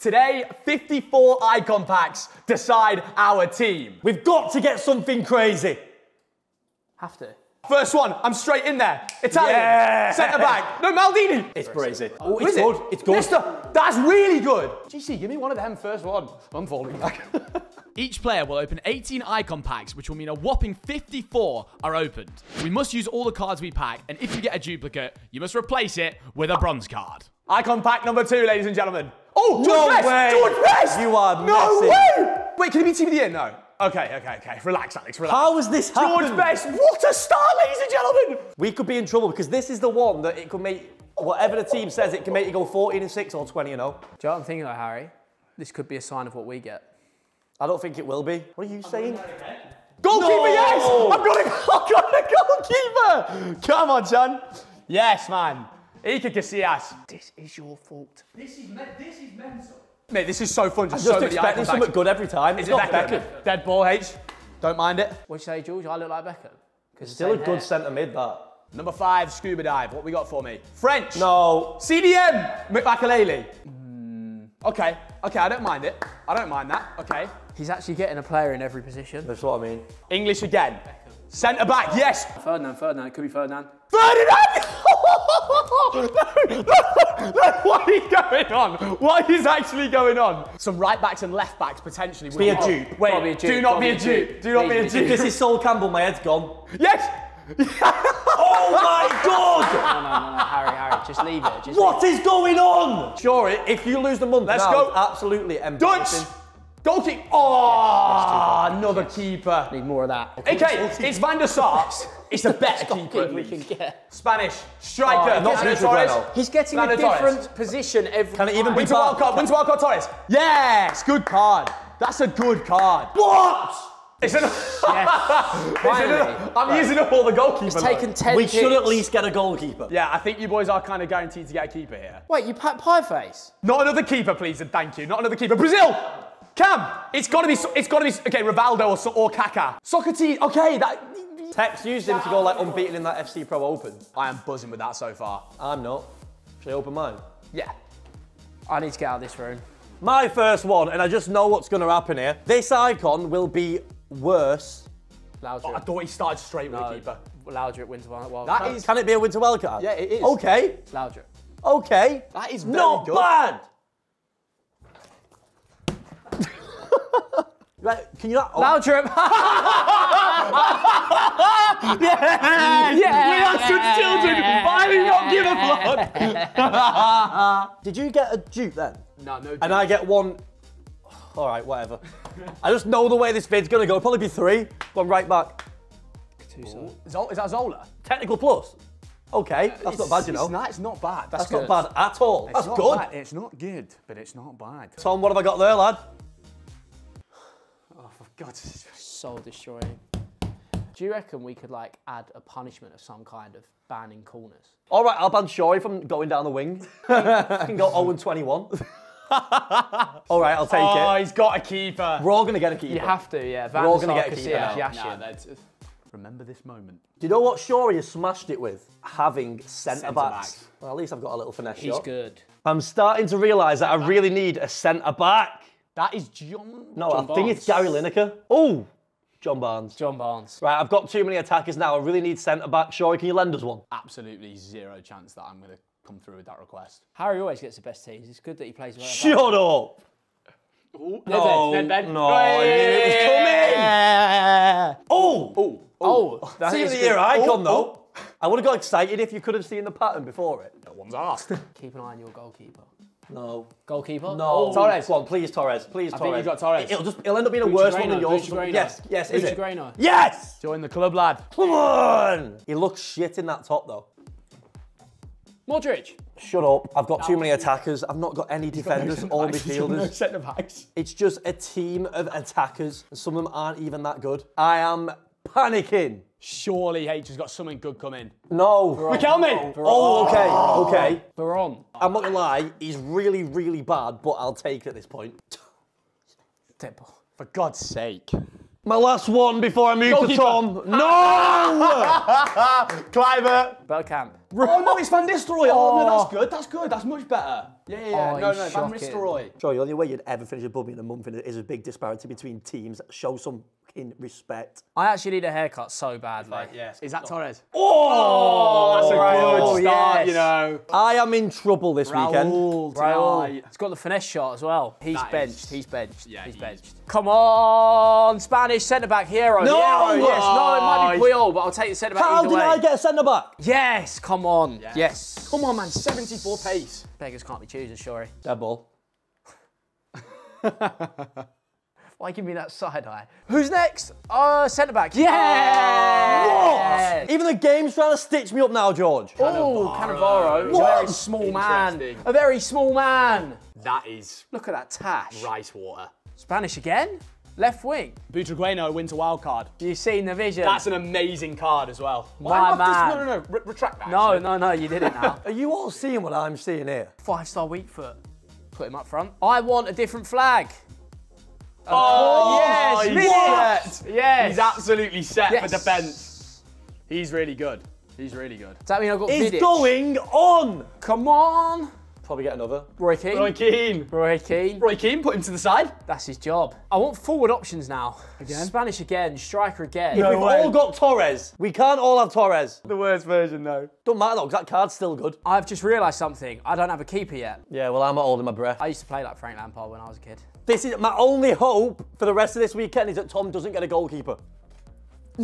Today, 54 icon packs decide our team. We've got to get something crazy. Have to. First one, I'm straight in there. Italian, Yeah. centre back. No, Maldini. It's crazy. Oh, it's good. It? It's good. Mister, that's really good. GC, give me one of them first one. I'm falling back. Each player will open 18 icon packs, which will mean a whopping 54 are opened. We must use all the cards we pack, and if you get a duplicate, you must replace it with a bronze card. icon pack number two, ladies and gentlemen. Oh, George No Best. way. George Best. You are No messing. way. Wait, can it be team of the year? No. Okay, okay, okay. Relax, Alex. Relax. How has this George happened? Best. What a star, ladies and gentlemen. We could be in trouble because this is the one that it could make whatever the team says. It can make you go 14 and 6 or 20 and 0. Do you know what I'm thinking though, Harry? This could be a sign of what we get. I don't think it will be. What are you saying? Goalkeeper, No. yes! I've got, a, I've got a goalkeeper! Come on, son. Yes, man. Iker Casillas. This is your fault. This is, this is mental. Mate, this is so fun. Just, Just so many expecting icon something good every time. Is It's it not Beckham? Beckham. Dead ball, H. Don't mind it. What you say, George? I look like Beckham. 'Cause Still a same good hair. centre mid, that. Number five, scuba dive. What we got for me? French. No. CDM. Makélélé. Hmm. Okay. Okay, I don't mind it. I don't mind that. Okay. He's actually getting a player in every position. That's what I mean. English again. Centre back. Yes. Ferdinand, Ferdinand. It could be Ferdinand. Ferdinand! no, no, no, what is going on? What is actually going on? Some right backs and left backs potentially. Be a dupe. Wait, be a dupe, do not gotta be a dupe. Do not be a Please, dupe. This is Sol Campbell. My head's gone. Yes! Oh my God! No, no, no, no, Harry, Harry. Just leave it. Just What is going on? Sure, if you lose the month, Let's now, go. Absolutely Dutch! Embarrassing. Goalkeeper. Oh, another keeper. Need more of that. Okay, it's Van der Sar. It's a better keeper. we can get. Spanish striker. Oh, not Fernando Luis Torres. Regreno. He's getting Fernando a different Torres. position every Can it even time. be Winter Wild back? Card. Winter Wild Card Torres. Yes, good card. That's a good card. What? It's an, Finally. I'm using up all the goalkeeper. He's taken 10 We should at least get a goalkeeper. Yeah, I think you boys are kind of guaranteed to get a keeper here. Wait, you packed pie face? Not another keeper, please, and thank you. Not another keeper. Brazil. Cam. It's got to be. It's got to be. Okay, Rivaldo or, So- or Kaká. Socrates. Okay, that. Tekkz used him to go like unbeaten in that FC Pro Open. I am buzzing with that so far. I'm not. Should I open mine? Yeah. I need to get out of this room. My first one, and I just know what's going to happen here. This icon will be worse. Laudrup. Oh, I thought he started straight with No, a keeper. Laudrup at one. Well, That is. Can it be a winter wild card? Yeah, it is. Okay. Laudrup. Okay. That is very not good. bad. Right, can you not? Oh, Laudrup. Yeah. We are such children. Why do you not give a fuck? Did you get a dupe then? no, no. And I get one. All right, whatever. I just know the way this vid's gonna go. It'll probably be three. Going right back. Too soon. Zol- Is that Zola? Technical plus. Okay, uh, that's not bad, you know. It's not, it's not bad. That's, That's not bad at all. That's not good. bad. It's not good, but it's not bad. Tom, what have I got there, lad? For God's. Soul destroying. Do you reckon we could like add a punishment of some kind of banning corners? All right, I'll ban Shawrey from going down the wing. I can go 0 and 21. all right, I'll take Oh, it. Oh, he's got a keeper. We're all gonna get a keeper. You have to, yeah. Van We're all gonna Sar, get a keeper Casillas, now. Nah, remember this moment. Do you know what Shawrey has smashed it with? Having centre Centre backs. backs. Well, at least I've got a little finesse He's shot. good. I'm starting to realise that I really need a centre back. That is John. No, John I think it's Gary Lineker. Oh, John Barnes. John Barnes. Right, I've got too many attackers now. I really need centre back. Shawrey, can you lend us one? Absolutely zero chance that I'm going to come through with that request. Harry always gets the best teams. It's good that he plays well. Shut up. No, No, Ben, Ben. no, I it was coming. Oh, Oh, Oh, that see is the year icon Oh, though. I would have got excited if you could have seen the pattern before it. no one's asked. Keep an eye on your goalkeeper. No. Goalkeeper? No. Oh, Torres. Go on, please, Torres. Please, Torres. I Torres. think you got Torres. It'll just it'll end up being a worse one than yours. Yes, yes, is it? Yes! Join the club, lad. Come on! He looks shit in that top though. Modric. Shut up. I've got too many attackers. I've not got any defenders or No midfielders. centre backs. It's just a team of attackers, and some of them aren't even that good. I am panicking. Surely H has got something good coming. No. Riquelme. Oh, okay, oh. okay. Baron. I'm not gonna lie, he's really, really bad, but I'll take it at this point. Temple. For God's sake. My last one before I move Goalkeeper. to Tom. No! Kluivert. Bergkamp. Oh no, it's Van Nistelrooy. Oh, no, that's oh. good. That's good. That's much better. Yeah, yeah, yeah. Oh, no, he's no, Van shocking. Nistelrooy. Joy, the only way you'd ever finish above me in a month is a big disparity between teams. Show some fucking respect. I actually need a haircut so badly. Yes. Is that Torres? Oh, That's a Raul, good oh, start, yes. you know. I am in trouble this weekend. Raul Raul. tonight. He's got the finesse shot as well. He's That benched. is- He's benched. Yeah, he's he benched. Come on, Spanish centre back hero. No! Hierro, yes. No, it might be Oh, Puyol, but I'll take the centre back How did way. I get a centre back? Yes, come on. Yes. Come on, man. 74 pace. Beggars can't be choosers, sorry. Dead ball. Why give me that side eye? Who's next? Uh, centre back. Yeah. Even the game's trying to stitch me up now, George. Oh, Cannavaro. He's a very small man. A very small man. That is Look at that tash. rice water. Spanish again? Left wing. Butragueno wins a wild card. You've seen the vision. That's an amazing card as well. My Why man. Just, no, no, no. Re- retract that. no, actually. no, no, you didn't now. Are you all seeing what I'm seeing here? Five star weak foot. Put him up front. I want a different flag. Oh, oh yes, he's Vidic. set. Yes. He's absolutely set Yes. for defence. He's really good. He's really good. Does that mean I've got It's Vidic? going on. Come on. Probably get another. Roy Keane. Roy Keane. Roy Keane. Roy Keane, put him to the side. That's his job. I want forward options now. Again? Spanish again, striker again. We've way. all got Torres. We can't all have Torres. The worst version, though. Don't matter though, 'cause that card's still good. I've just realised something. I don't have a keeper yet. Yeah, well, I'm not holding my breath. I used to play like Frank Lampard when I was a kid. This is my only hope for the rest of this weekend is that Tom doesn't get a goalkeeper.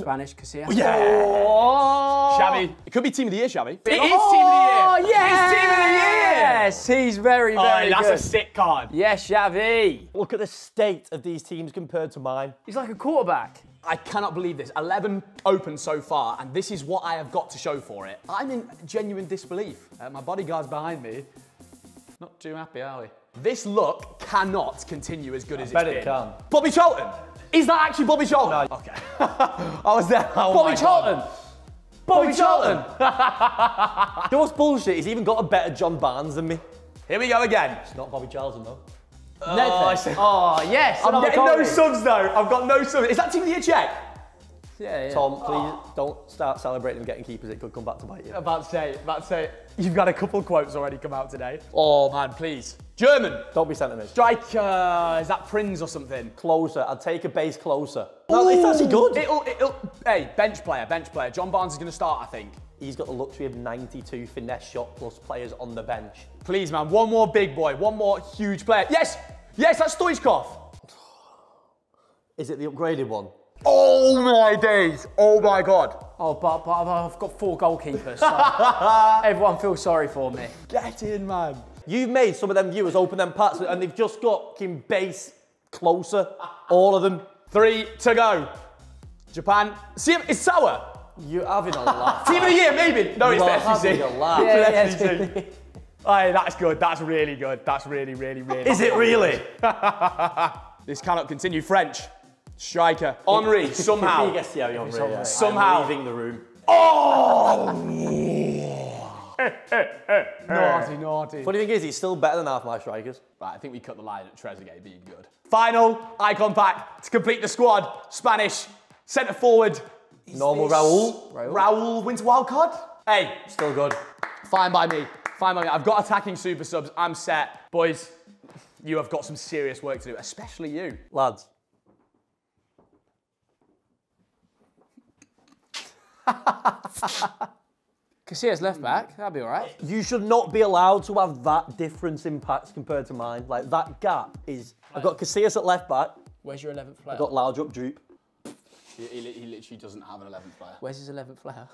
Spanish, Casillas. Yeah. Oh, Xavi. It could be team of the year, Xavi. It is team of the Oh, year. yes! It's team of the year. Yes, he's very, Oh, very that's good. a sick card. Yes, Xavi. Look at the state of these teams compared to mine. He's like a quarterback. I cannot believe this. 11 open so far, and this is what I have got to show for it. I'm in genuine disbelief. Uh, my bodyguard's behind me. Not too happy, are we? This look cannot continue as good as bet it's it been. can. Bobby Charlton. Is that actually Bobby Charlton? No. Okay. I was there. Oh Bobby Charlton. God. Bobby Charlton. You know what's bullshit? He's even got a better John Barnes than me. Here we go again. It's not Bobby Charlton though. Oh. Oh, yes. I'm getting no subs though. I've got no subs. Is that team of the year check? Yeah, yeah. Tom, please ah. don't start celebrating and getting keepers. It could come back to bite you. About to say, about to say, you've got a couple quotes already come out today. Oh man, oh, please. German. Don't be me. Striker, uh, is that Prinz or something? Klose. I'd take a base Klose. No, it's actually good. It'll, it'll, hey, bench player, bench player. John Barnes is going to start, I think. He's got the luxury of 92 finesse shot plus players on the bench. Please, man, one more big boy, one more huge player. Yes, yes, that's Stoichkov. Is it the upgraded one? Oh my days, oh my god. Oh, but, but I've I've got four goalkeepers. So everyone feels sorry for me. Get in, man. You've made some of them viewers open them packs and they've just got fucking base Klose. All of them. Three to go. Japan. See, it's Sawa. You're having a laugh. Team of the year, maybe. No, it's You the are having a laugh. Yeah, It's the FCC. Aye, that's good. That's really good. That's really, really, really. Is it really? This cannot continue. French. Striker. Henry, If he somehow. gets Thierry Henry, yeah. Somehow. I'm leaving the room. Oh! naughty, naughty. Funny thing is, he's still better than half my strikers. Right, I think we cut the line at Trezeguet being good. Final icon pack to complete the squad. Spanish, centre forward. Normal Raul, Raul wins wild card. Hey, still good. fine by me. Fine by me. I've got attacking super subs. I'm set. Boys, you have got some serious work to do, especially you. Lads, Casillas left back. That'll be all right. you should not be allowed to have that difference in packs compared to mine. Like, that gap is... I've got Casillas at left back, Where's your 11th player? I've got Laudrup Droop. He, he, he literally doesn't have an 11th player. Where's his 11th player?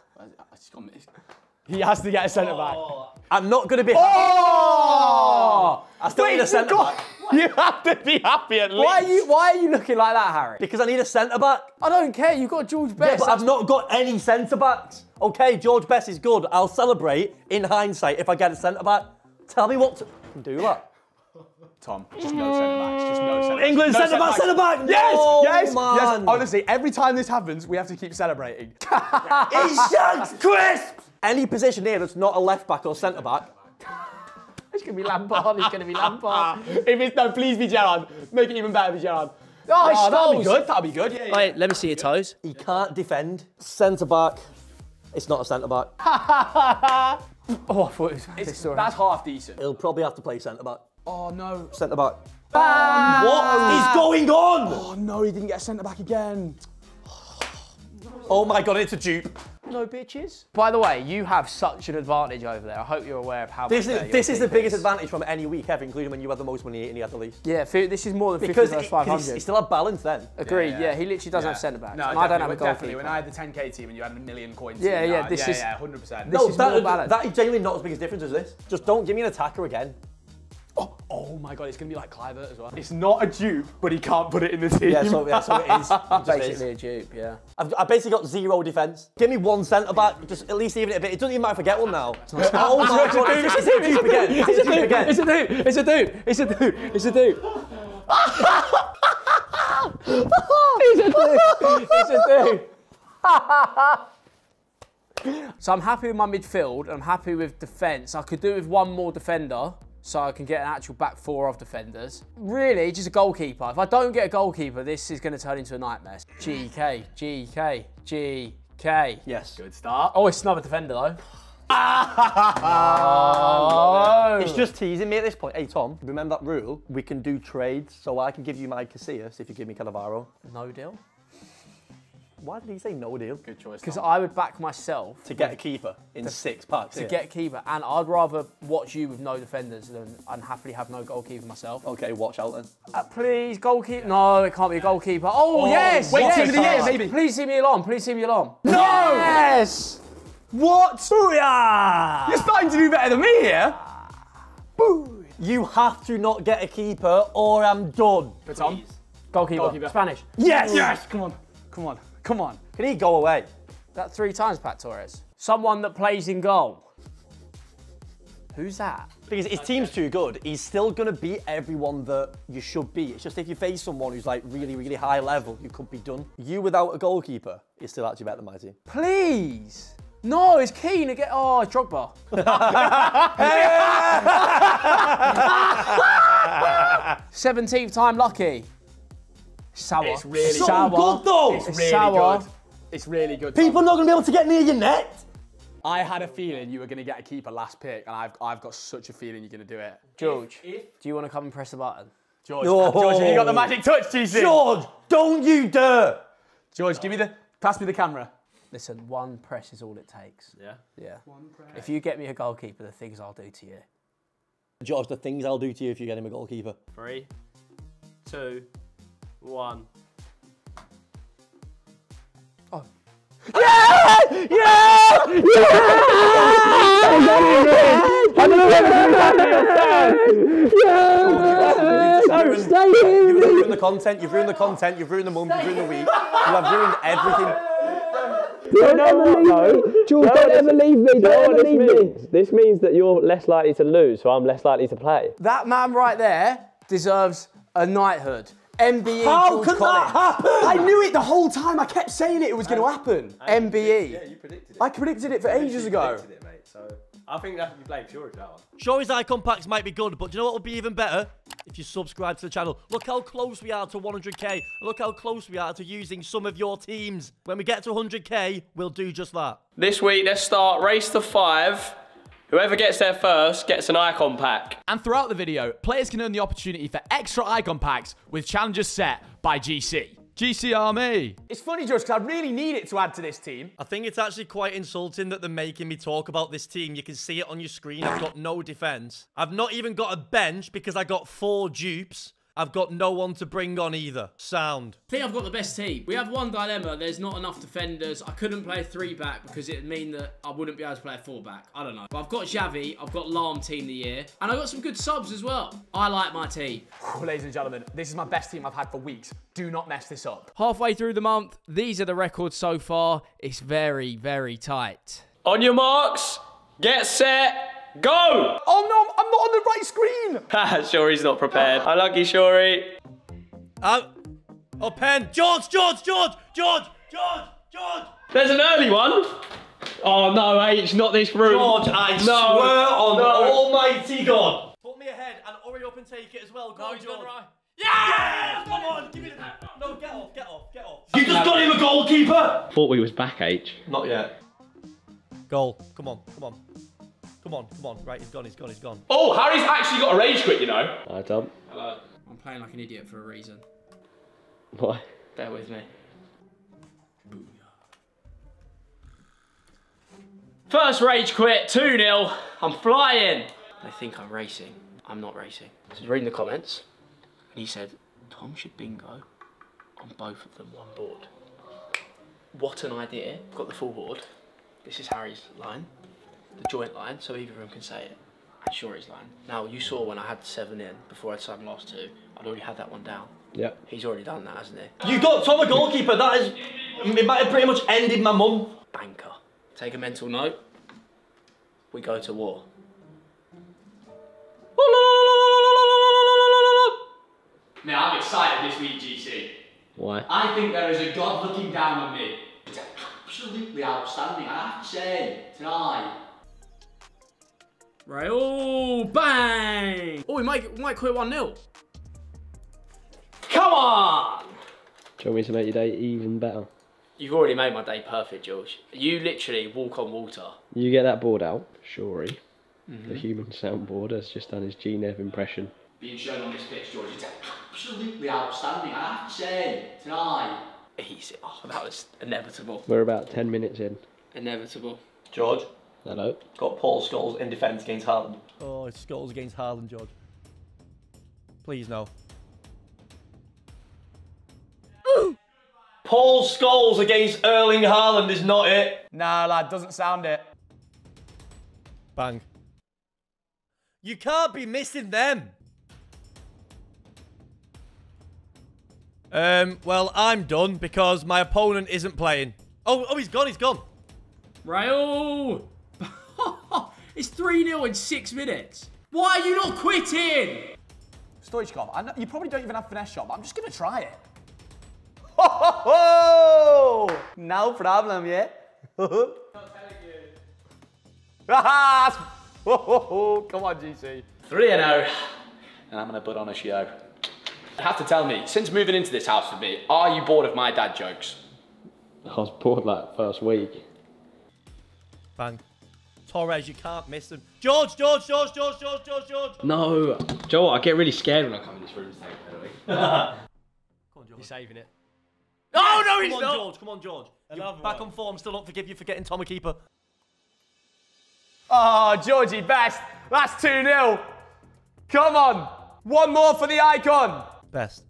He has to get a centre back. Oh. I'm not going to be... Oh! I still need a centre back. You have to be happy at least. Why are you Why are you looking like that, Harry? Because I need a centre back. I don't care. You've got George Yeah, Best. but I've not got any centre backs. Okay, George Best is good. I'll celebrate in hindsight if I get a centre back. Tell me what to do that. Tom, just no centre backs. Just no centre backs. England no centre back, centre back. Yes, No, yes, yes. Honestly, every time this happens, we have to keep celebrating. He shanks crisp. Any position here that's not a left back or centre back. It's going to be Lampard. It's going to be Lampard. if it's no, please be Gerrard. Make it even better, be Gerrard. Oh, Oh, that'll be good. That'll be good. Yeah, yeah. Wait, let me see your toes. He can't defend. Centre back. It's not a centre back. Oh, I thought it was It's- that's half decent. He'll probably have to play centre back. Oh no. Centre back. Ah! What is going on? Oh no, he didn't get centre back again. Oh my god, it's a dupe. No bitches. By the way, you have such an advantage over there. I hope you're aware of how This much is this is the team biggest advantage from any week ever, including when you had the most money and he had the least. Yeah, this is more than 50 Because versus 500. he still had balance then. Agreed. Yeah, Yeah, yeah. he literally doesn't have centre backs, No, and I don't have a definitely, definitely. goalkeeper. When I had the 10k team and you had a million coins. Yeah, yeah, this yeah, is- yeah, 100%. This No, is that, more balanced. that is genuinely not as big as difference as this. Just don't give me an attacker again. Oh, oh my god, it's gonna be like Kluivert as well. It's not a dupe, but he can't put it in the team. Yeah, so, yeah, so it is. It just is. Basically a dupe, yeah. I've, I've basically got zero defence. Give me one centre back, just at least even it a bit. It doesn't even matter if I get one now. oh my god, is this a dupe again? Is this a dupe again? It's a dupe. It's a dupe. It's a dupe. It's a dupe. it's a dupe. It's a dupe. so I'm happy with my midfield. I'm happy with defence. I could do with one more defender. So I can get an actual back four of defenders. Really, just a goalkeeper. If I don't get a goalkeeper, this is going to turn into a nightmare. GK, GK, GK. Yes. Good start. Oh, it's another defender though. oh. oh it's just teasing me at this point. Hey Tom, remember that rule? We can do trades, so I can give you my Casillas if you give me Cannavaro. no deal. Why did he say no deal? Good choice. Because I would back myself To get a keeper in six packs. to yeah. get a keeper, and I'd rather watch you with no defenders than unhappily have no goalkeeper myself. Okay, watch out then. Uh, please, goalkeeper. No, it can't be a goalkeeper. Oh, yes. wait yes. till the year, maybe. Please see me along. Please see me along. No. Yes. What? Booyah! You're starting to do better than me here. You have to not get a keeper or I'm done. Tom. Goalkeeper. Goalkeeper. Spanish. Yes! Yes. Come on. Come on. Come on. Can he go away? That three times, Pat Torres. Someone that plays in goal. Who's that? Because his team's too good. He's still going to beat everyone that you should beat. It's just if you face someone who's like really, really high level, you could be done. You without a goalkeeper is still actually better than my team. Please. No, it's Keane again. Oh, it's Drogba. 17th time lucky. Sawa. It's really So sour. good though! It's It's really sour. good. It's really good. People are not going to be able to get near your net. I had a feeling you were going to get a keeper last pick, and I've, I've got such a feeling you're going to do it. George, do you want to come and press the button? George, uh, No. George, have you got the magic touch, GC? George, don't you dare! George, give me the, pass me the camera. Listen, one press is all it takes. Yeah. Yeah. One press. If you get me a goalkeeper, the things I'll do to you. George, the things I'll do to you if you get him a goalkeeper. Three, two, one. Oh. You've ruined the content, you've ruined the content, you've ruined the month, you've ruined the week. You have ruined everything. Don't ever leave me. Jules, don't ever leave me. Don't ever leave me. This means that you're less likely to lose, so I'm less likely to play. That man right there deserves a knighthood. MBE How George can Collins. that happen? I knew it the whole time. I kept saying it, it was going to happen. MBE. Yeah, you predicted it. I predicted it for ages ago. it, mate. So I think that you blame Fury for that one. Sure, his icon packs might be good, but do you know what would be even better? If you subscribe to the channel. Look how close we are to 100k. Look how close we are to using some of your teams. When we get to 100k, we'll do just that. This week, let's start race to five. Whoever gets there first gets an icon pack. And throughout the video, players can earn the opportunity for extra icon packs with challenges set by GC. GC Army. It's funny, George, because I really need it to add to this team. I think it's actually quite insulting that they're making me talk about this team. You can see it on your screen. I've got no defense. I've not even got a bench because I got four dupes. I've got no one to bring on either. Sound. I think I've got the best team. We have one dilemma. There's not enough defenders. I couldn't play three back because it'd mean that I wouldn't be able to play a four back. I don't know. But I've got Xavi. I've got Lahm team of the year. And I've got some good subs as well. I like my team. Ladies and gentlemen, this is my best team I've had for weeks. Do not mess this up. Halfway through the month, these are the records so far. It's very, very tight. On your marks, get set, go! Oh no, I'm not on the right screen. Haha, Shawrey's not prepared. Unlucky Shawrey. Uh, oh, pen. George, George, George, George, George, George. There's an early one. Oh no, H, not this room. George, I No, swear on no. Almighty God. Put me ahead and hurry up and take it as well. Go, George. Yeah! Come on, give me the. No, get off, get off, get off. You just got him a goalkeeper! Thought we was back H. Not yet. Goal. Come on, come on. Come on, come on. Right, he's gone, he's gone, he's gone. Oh, Harry's actually got a rage quit, you know. I don't. I'm playing like an idiot for a reason. Why? Bear with me. First rage quit, 2 0. I'm flying. They think I'm racing. I'm not racing. I was reading the comments, and he said, Tom should bingo on both of them one board. What an idea. Got the full board. This is Harry's line, the joint line, so either of them can say it. And Shawrey's line. Now, you saw when I had seven in, before I'd signed the last two, I'd already had that one down. Yeah. He's already done that, hasn't he? You got Tom a goalkeeper. That is. It might have pretty much ended my mum. banker. Take a mental note. We go to war. Now I'm excited this week, GC. Why? I think there is a God looking down on me. It's absolutely outstanding, I have to say, tonight. Right, oh, bang! Oh, we might, we might quit 1 0. Come on! Do you want me to make your day even better? You've already made my day perfect, George. You literally walk on water. You get that board out, Shawrey. The mm-hmm. human soundboard has just done his G-Nev impression. Being shown on this pitch, George, it's absolutely outstanding, I have to say, tonight. Easy. Oh, that was inevitable. We're about 10 minutes in. Inevitable. George, Hello? got Paul Scholes in defence against Haaland. Oh, it's Scholes against Haaland, George. Please, no. Paul Scholes against Erling Haaland is not it. Nah, lad, doesn't sound it. Bang. You can't be missing them. Um, well, I'm done because my opponent isn't playing. Oh, oh, he's gone, he's gone. Right, oh! It's 3 0 in six minutes. Why are you not quitting? Stoichkov, I know, you probably don't even have finesse shot, but I'm just gonna try it. Ho, ho, ho! No problem, yeah? Ah, ho, ho, ho. Come on, GC. 3 0. And I'm going to put on a show. You have to tell me, since moving into this house with me, are you bored of my dad jokes? I was bored like first week. Bang. Torres, you can't miss them. George, George, George, George, George, George, George. No. Joe, I get really scared when I come in this room to take a penalty. Come on, George. He's saving it. Oh, no, he's Come on, not. George. Come on, George. You're back on form. Still don't forgive you for getting Tom a keeper. Oh, Georgie, best. That's 2 0. Come on. One more for the icon. Best.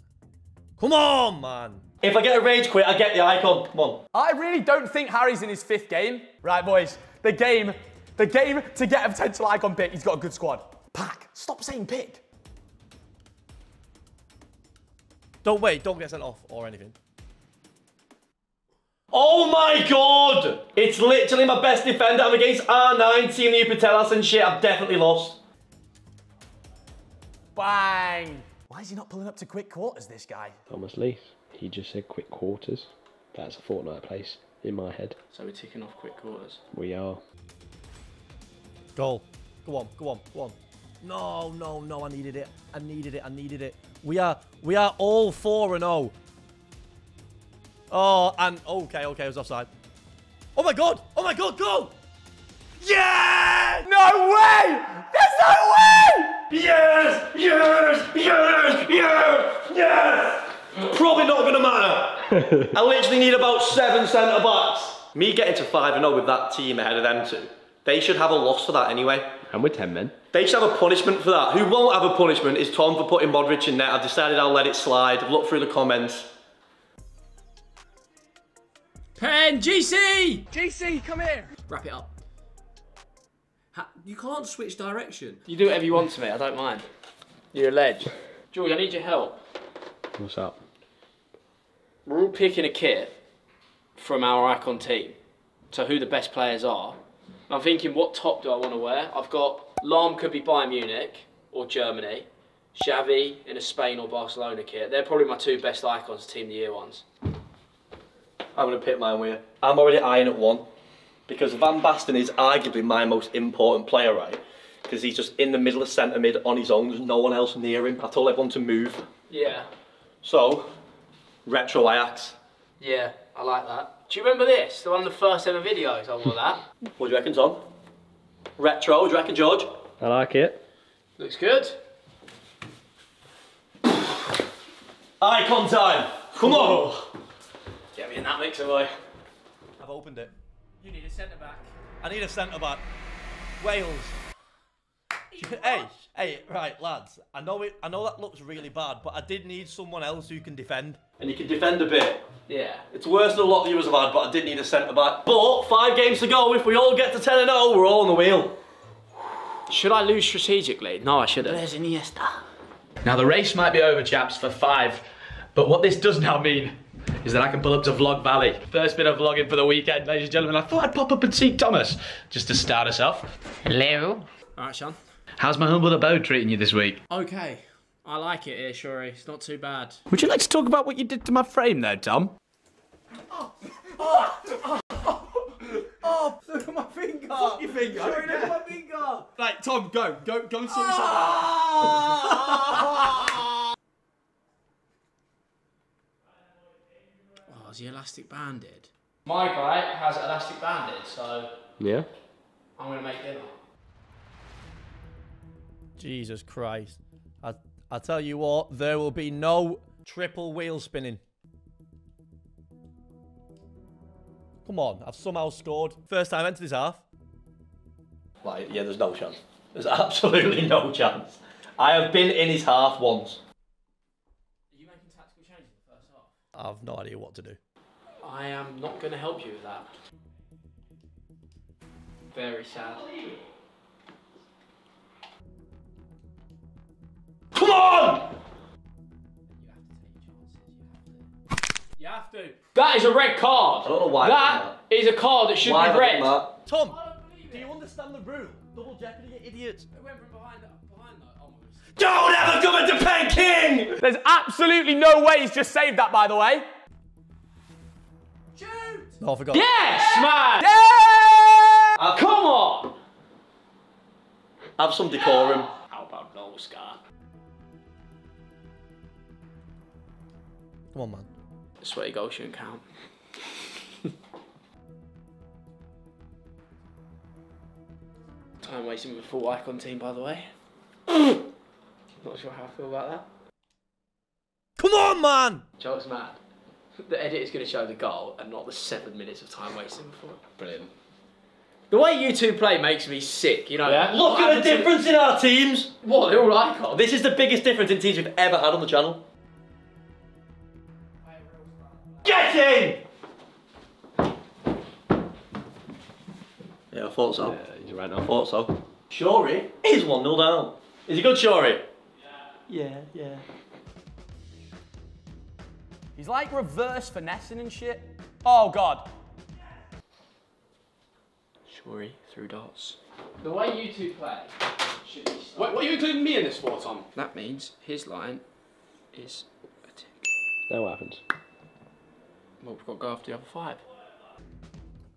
Come on, man. If I get a rage quit, I get the icon. Come on. I really don't think Harry's in his fifth game. Right, boys. The game, the game to get a potential icon pick. He's got a good squad. Pack. Stop saying pick. Don't wait. Don't get sent off or anything. Oh my god! It's literally my best defender. I'm against R9, Team Patelas and shit. I've definitely lost. Bang. Why is he not pulling up to quick quarters, this guy? Thomas Leese. He just said quick quarters. That's a fortnight place in my head. So we're ticking off quick quarters. We are. Goal. Go on, go on, go on. No, no, no, I needed it. I needed it, I needed it. We are we are all 4 and 0. Oh, and okay, okay, I was offside. Oh my god! Oh my god, go! Yeah! No way! There's no way! Yes! Yes! Yes! Yes! Yes! Probably not gonna matter. I literally need about seven centre backs. Me getting to 5 and 0 with that team ahead of them two. They should have a loss for that anyway. And we're 10 men. They should have a punishment for that. Who won't have a punishment is Tom for putting Modric in net. I've decided I'll let it slide. I've looked through the comments. Pen, GC! GC, come here. Wrap it up. Ha- you can't switch direction. You do whatever you want to me, I don't mind. You're a ledge. George, I need your help. What's up? We're all picking a kit from our icon team. So who the best players are. I'm thinking, what top do I want to wear? I've got Lahm could be Bayern Munich or Germany. Xavi in a Spain or Barcelona kit. They're probably my two best icons, team of the year ones. I'm going to pick mine with you. I'm already eyeing at one. Because Van Basten is arguably my most important player, right? Because he's just in the middle of centre mid on his own. There's no one else near him. I told everyone to move. Yeah. So, retro Ajax. Yeah, I like that. Do you remember this? The one of the first ever videos I wore that. What do you reckon, Tom? Retro, do you reckon, George? I like it. Looks good. Icon time! Come on! Get me in that mixer, boy. I've opened it. You need a centre back. I need a centre back. Wales. hey, hey, right, lads. I know it. I know that looks really bad, but I did need someone else who can defend. And you can defend a bit. Yeah. It's worse than a lot of viewers have had, but I did need a centre back. But five games to go. If we all get to 10 and 0, we're all on the wheel. Should I lose strategically? No, I shouldn't. There's Iniesta. Now the race might be over, chaps, for five, but what this does now mean is that I can pull up to Vlog Valley. First bit of vlogging for the weekend, ladies and gentlemen. I thought I'd pop up and see Thomas just to start us off. Hello. Alright, Sean. How's my humble abode treating you this week? Okay. I like it here, Shawrey. It's not too bad. Would you like to talk about what you did to my frame there, Tom? Oh, look at my finger. Your finger. Sorry, look at my finger. Right, Tom, go. Go go and sort yourself Oh, is he elastic banded? My guy has elastic banded, so Yeah. I'm gonna make dinner. Jesus Christ. I, I tell you what, there will be no triple wheel spinning. Come on, I've somehow scored. First time into this half. Like, yeah, there's no chance. There's absolutely no chance. I have been in his half once. Are you making tactical changes in the first half? I've no idea what to do. I am not gonna help you with that. Very sad. Come on! You have to. That is a red card. I don't know why. That is a card that should Why be red. Tom, do you understand the rule? Double jeopardy, you idiot. It went from behind, behind the. Oh Don't ever come into Pen King! There's absolutely no way he's just saved that, by the way. No, I forgot. Yes, man. Yeah! Come on. Have some decorum. How about no scar? Come on, man. Sweaty goal shouldn't count. Time wasting with a full icon team, by the way. Not sure how I feel about that. Come on, man! Joke's mad. The edit is going to show the goal and not the seven minutes of time wasting before. Brilliant. The way you two play makes me sick, you know. Look at the difference in our teams. What? They're all icons. This is the biggest difference in teams we've ever had on the channel. Get! Yeah, I thought so. Yeah, he's right now. I thought so. Shawrey is 1 0 down. Is he good, Shawrey? Yeah, yeah. He's like reverse finessing and shit. Oh, God. Shawrey through dots. The way you two play should be What, what are you including me in this for, Tom? That means his line is a tick. Then what happens? Well, we've got to go after the other five.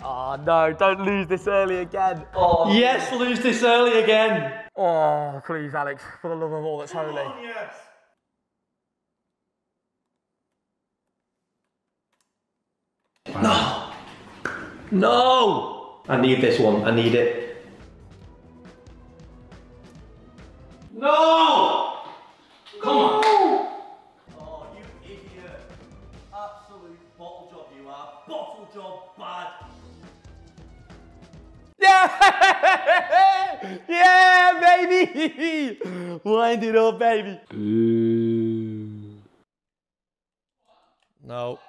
Oh, no, don't lose this early again. Oh. Yes, lose this early again. Oh, please, Alex, for the love of all that's holy. No! No! I need this one. I need it. No! Come on! Bottle job bad. Yeah! yeah, baby! Wind it up, baby. No.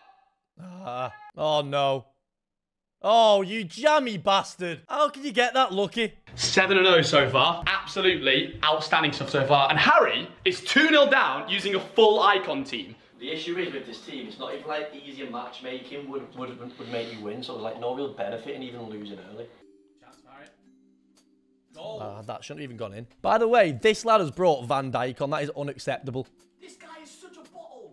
Ah. Oh, no. Oh, you jammy bastard. How can you get that lucky? 7 0 so far. Absolutely outstanding stuff so far. And Harry is 2 0 down using a full icon team. The issue is with this team, it's not even like easier matchmaking would, would, would make you win, so there's like no real benefit in even losing early. Ah, that shouldn't have even gone in. By the way, this lad has brought Van Dijk on. That is unacceptable. This guy is such a bottle.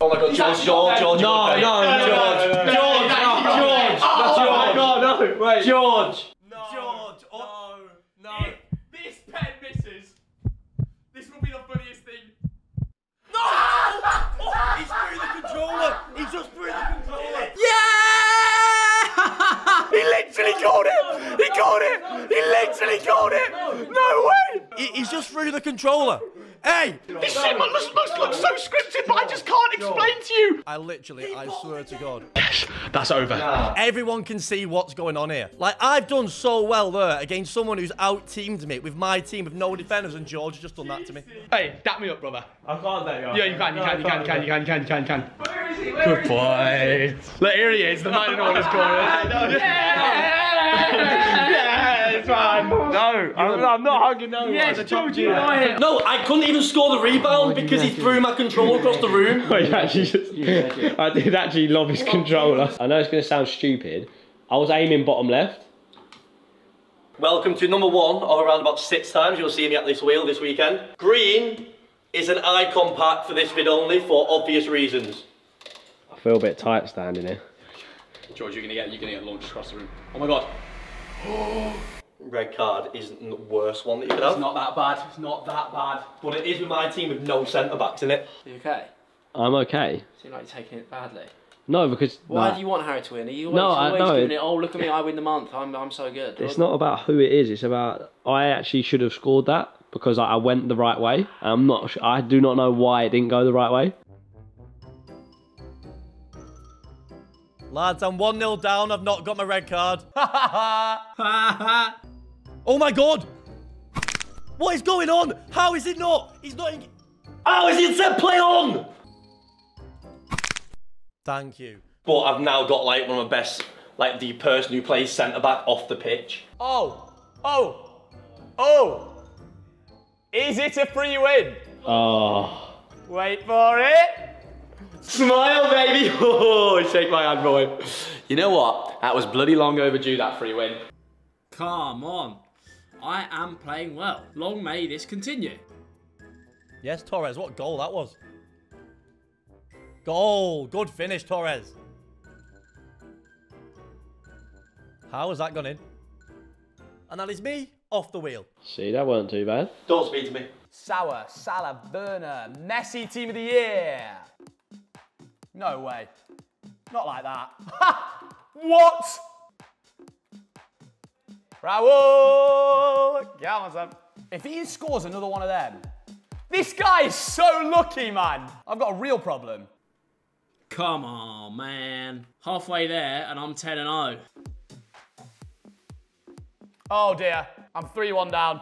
Oh my god, George, George, George. No, no, no, George, George, George, George, No, no, wait. George. threw the controller. He just threw the controller. Yeah! he literally caught it. He caught it. He literally caught it. No way. He, he's just threw the controller. Hey! This shit must, must look so scripted, but I just can't explain to you. I literally, I swear to God. That's over. Everyone can see what's going on here. Like, I've done so well there against someone who's out-teamed me with my team with no defenders, and George has just done that to me. Hey, dap me up, brother. I can't let you Yeah, you can, you can, you can, you can, you can, you can, you can, you can. Where is he? Good boy. Look, here he is, the man in all his corners. Yeah, it's fine. No, I'm, I'm not hugging no one. Yes, George, you know it. No, I couldn't even score the rebound because he threw my controller across the room. Wait, actually, just, I did actually lob his controller. I know it's going to sound stupid. I was aiming bottom left. Welcome to number one of around about six times you'll see me at this wheel this weekend. Green is an icon pack for this vid only for obvious reasons. I feel a bit tight standing here. George, you're gonna get, you're gonna get launched across the room. Oh my god. Red card isn't the worst one that you could It's have, not that bad. It's not that bad. but it is with my team with no centre backs in it. You okay? I'm okay. Seem like you're taking it badly. No, because Why nah, do you want Harry to win? Are you always, No, I- always no, giving it- it, oh, look at me, I win the month, I'm, I'm so good. it's not about who it is. It's about I actually should have scored that because I I went the right way. I'm not. I do not know why it didn't go the right way. Lads, I'm 1 0 down. I've not got my red card. oh my god! What is going on? How is it not? He's not in. How is it said play on? Thank you. But I've now got like one of my best, like the person who plays centre back off the pitch. Oh, oh, oh. Is it a free win? Oh, Wait for it. Smile, baby. Oh, shake my hand, boy. You know what? That was bloody long overdue, that free win. Come on. I am playing well. Long may this continue. Yes, Torres. What goal that was? Goal. Good finish, Torres. How has that gone in? And that is me off the wheel. see, that weren't too bad. Don't speak to me. Sauer, Salah, Werner, Messi team of the year. No way. Not like that. Ha! What? Raul! Come on, son. If he scores another one of them, this guy is so lucky, man. I've got a real problem. Come on, man. Halfway there, and I'm 10 and 0. Oh dear, I'm 3 1 down.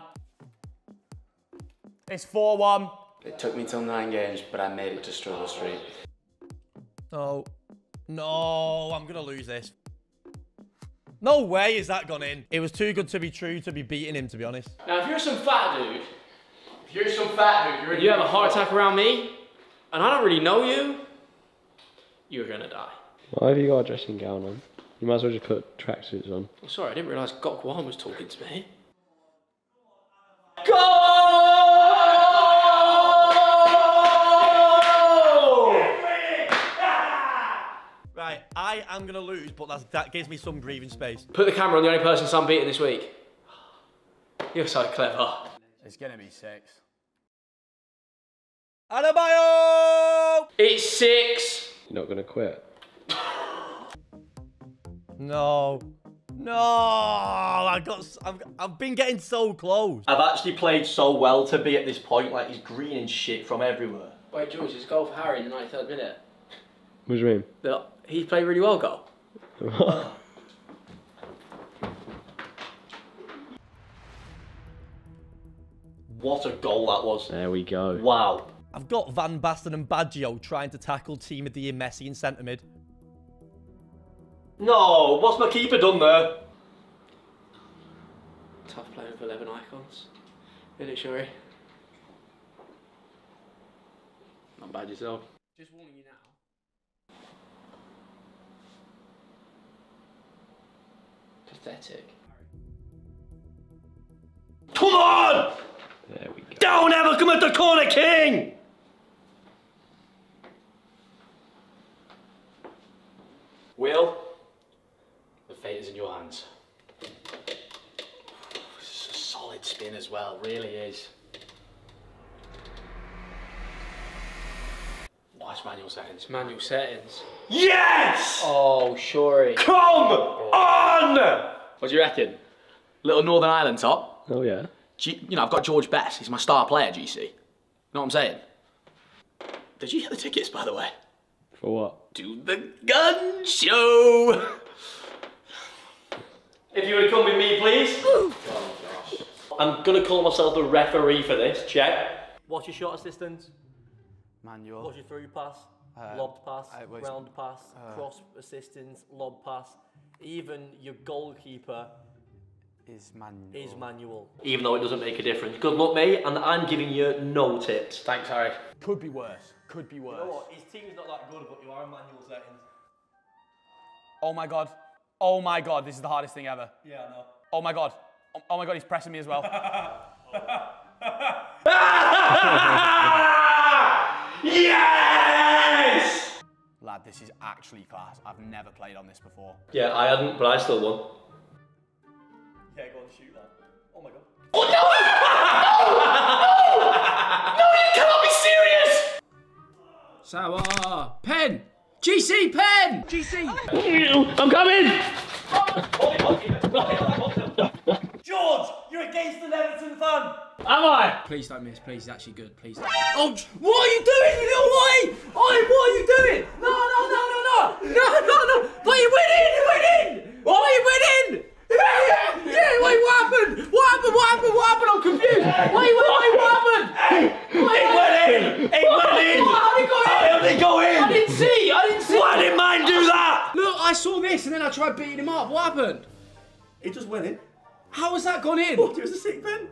It's 4 1. It took me till nine games, but I made it to struggle street. No. No, I'm going to lose this. No way is that gone in. It was too good to be true to be beating him, to be honest. Now, if you're some fat dude, if you're some fat dude, you're you have a heart attack around me, and I don't really know you, you're gonna die. Why have you got a dressing gown on? You might as well just put tracksuits on. I'm sorry, I didn't realise Gok Wan was talking to me. Right, I am going to lose, but that's, that gives me some breathing space. Put the camera on the only person Sun beating this week. You're so clever. It's gonna be 6. Adebayo! It's six. You're not gonna quit. No. No, I got. s- I've, I've been getting so close. I've actually played so well to be at this point. Like he's green and shit from everywhere. Wait, George, it's goal for Harry in the 93rd minute. What do you mean? The- He played really well, goal. What a goal that was! there we go. Wow. I've got Van Basten and Baggio trying to tackle team of the year Messi in centre mid. No, what's my keeper done there? Tough playing with 11 icons. Isn't it, Shawrey? Not bad yourself. Just warning you Pathetic. Come on! There we go. Don't ever come at the corner, King! Will, the fate is in your hands. This is a solid spin as well, really is. Nice manual settings. Manual settings. Yes! Oh, Shawrey. Come on! What do you reckon? Little Northern Ireland top. Oh yeah. G- you know, I've got George Best. He's my star player, GC. You know what I'm saying? Did you get the tickets, by the way? For what? To the gun show. If you would come with me, please. Ooh. oh gosh. I'm gonna call myself the referee for this. Check. What's your shot assistance? Manual. What's your through pass? lobbed pass, uh, round pass, cross assistance, lob pass. Even your goalkeeper Is manual. is manual. Even though it doesn't make a difference. Good luck, mate, and I'm giving you no tips. Thanks, Harry. Could be worse. Could be worse. His team's not that good, but you are in manual settings. Oh my god. Oh my god, this is the hardest thing ever. Yeah, I know. Oh my god. Oh, oh my god, he's pressing me as well. Yes! Lad, this is actually class. I've never played on this before. Yeah, I hadn't, but I still won. Yeah, go on, shoot that. Oh my god. Oh no! no! No! No, you cannot be serious! Sour. Pen. GC pen. GC. I'm coming! George, you're against the Everton fan. Am I? Please don't miss. Please, he's actually good. Please. Oh, what are you doing, you little white? Oi, what are you doing? No, no, no, no, no, no, no, no. But you're winning, you're winning. What are you winning? Yeah, yeah, yeah. Wait, what happened? What happened? What happened? What happened? I'm confused. Wait, wait, wait, what happened? Wait, it went in. It went in. How did it go in? How did it go in? I didn't see. I didn't see. Why did mine do that? Look, I saw this and then I tried beating him up. What happened? It just went in. How has that gone in? It was a sick pen.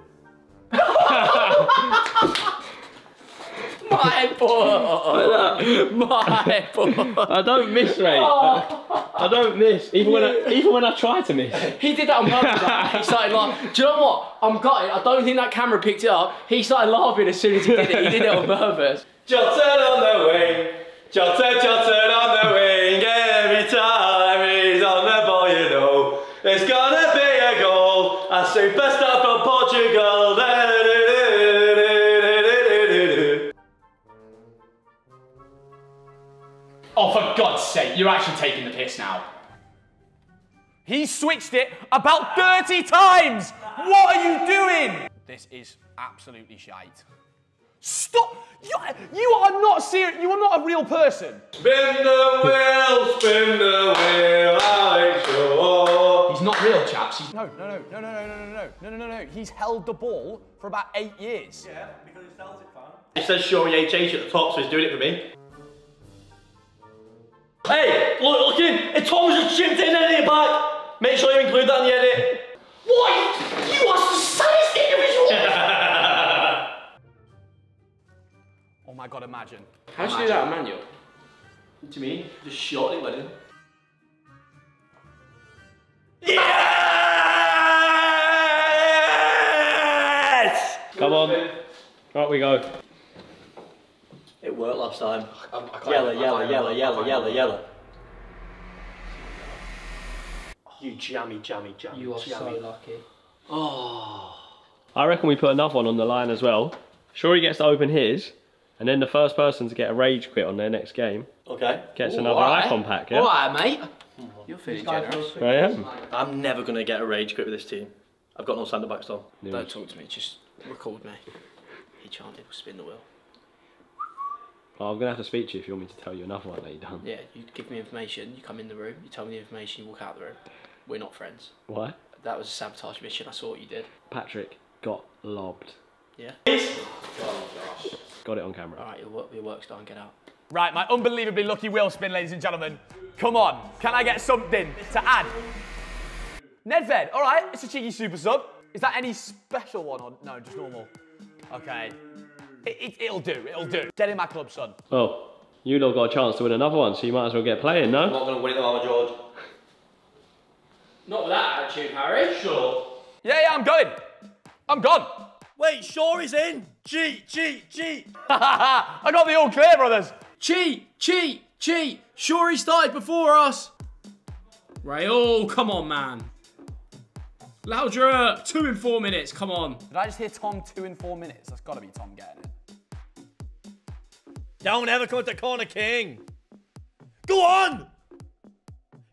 My boy. My boy. I don't miss, mate. I don't miss. Even when I even when I try to miss. He did that on purpose. like, he started like, do you know what? I'm gutted. I don't think that camera picked it up. He started laughing as soon as he did it. He did it on purpose. Johnson on the wing. Johnson, Johnson on the wing. Every time he's on the ball, you know it's gonna be a goal. A superstar from Portugal. For God's sake, you're actually taking the piss now. He switched it about 30 times! What are you doing? This is absolutely shite. Stop! You, you are not serious. You are not a real person. Spin the wheel, spin the wheel, Alex Shaw. He's not real, chaps. He's... No, no, no, no, no, no, no, no, no, no, no, no. He's held the ball for about eight years. Yeah, because he's Celtic fan. It says Shawrey HH at the top, so he's doing it for me. Hey, look, look in. If Tom's just chipped in any back, make sure you include that in the edit. What? You are the saddest individual. Oh my God, imagine. How'd you do that, Emmanuel? What do you mean? Just shot it, went in. Yes! Come on. Right we go. It worked last time. Yellow, yellow, yellow, yellow, yellow, yellow. You jammy, jammy, jammy, You are so jammy. lucky. Oh. I reckon we put another one on the line as well. Sure he gets to open his, and then the first person to get a rage quit on their next game Okay. gets another alright. icon pack, yeah? All right, mate. You're feeling generous. I am. I'm never going to get a rage quit with this team. I've got no centre backs on. Don't talk to me. Just record me. He chanted, "Spin the wheel." Well, I'm gonna have to speak to you if you want me to tell you another one that you done. Yeah, you give me information. You come in the room. You tell me the information. You walk out the room. We're not friends. Why? That was a sabotage mission. I saw what you did. Patrick got lobbed. Yeah. Got it on camera. All right, your work, your work's done. Get out. Right, my unbelievably lucky wheel spin, ladies and gentlemen. Come on, can I get something to add? Nedved, all right, it's a cheeky super sub. Is that any special one or no, just normal? Okay, it, it, it'll do, it'll do. Get in my club, son. Well, you lot got a chance to win another one, so you might as well get playing, no? I'm not going to win it though, Mama George. Not with that attitude, Harry. Sure. Yeah, yeah, I'm going. I'm gone. Wait, Shaw is in. Cheat, cheat, cheat. I got the all clear, brothers. Cheat, cheat, cheat. Sure, he started before us. Raúl, oh, come on, man. Loudra, two in four minutes. Come on. Did I just hear Tom two in four minutes? That's got to be Tom getting it. Don't ever come to corner king. Go on.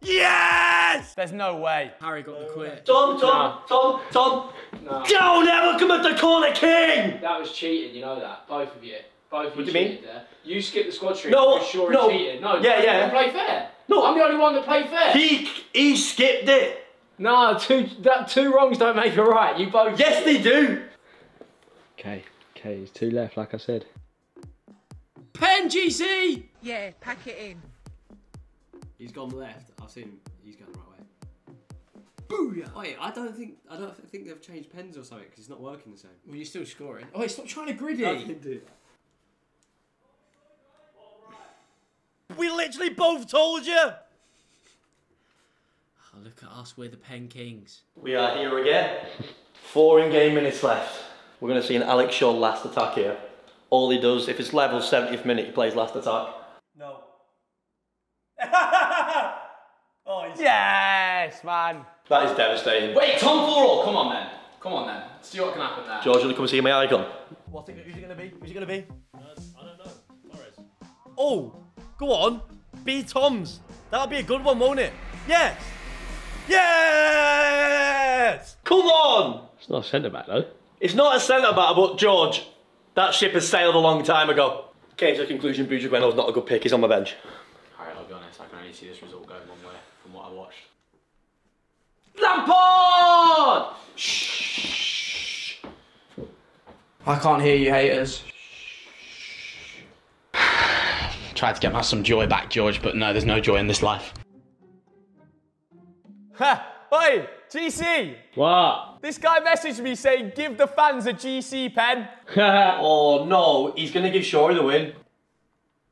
Yes! There's no way. Harry got the quit. Tom, Tom, Tom, Tom. Don't ever come at the corner king! That was cheating, you know that. Both of you. Both of you What do you cheated there. You skipped the squad streak. No, for sure no. he cheated. No, Yeah, yeah. didn't play fair. No. I'm the only one that played fair. He, he skipped it. No, two that two wrongs don't make a right. You both. Yes, they do. Okay, okay, there's two left, like I said. Pen GC. Yeah, pack it in. He's gone left. I've seen him. he's going the right way. Booyah! Oh, Wait, I don't think I don't think they've changed pens or something because it's not working the same. Well, you're still scoring. Oh, stop trying to griddy. Nothing to- We literally both told you. Oh, look at us. We're the Pen Kings. We are here again. Four in-game minutes left. We're going to see an Alex Shaw last attack here. All he does, if it's level 70th minute, he plays last attack. No. oh, he's... Yes, man. That is devastating. Wait, Tom Floral, come on then. Come on then. See what can happen there. George, will you come see my icon? What's it, who's it going to be? Who's it going to be? Uh, I don't know. Torres. Oh, go on. Be Tom's. That'll be a good one, won't it? Yes. Yes. Come on. It's not a centre back though. It's not a centre back, but George, that ship has sailed a long time ago. Came to the conclusion Butragueño's not a good pick. He's on my bench. Alright, I'll be honest, I can only see this result going one way from what I watched. Lampard. I can't hear you, haters. Tried to get my some joy back, George, but no, there's no joy in this life. Ha! Oi, GC! What? This guy messaged me saying, give the fans a GC pen. Oh no, he's going to give Shawrey the win.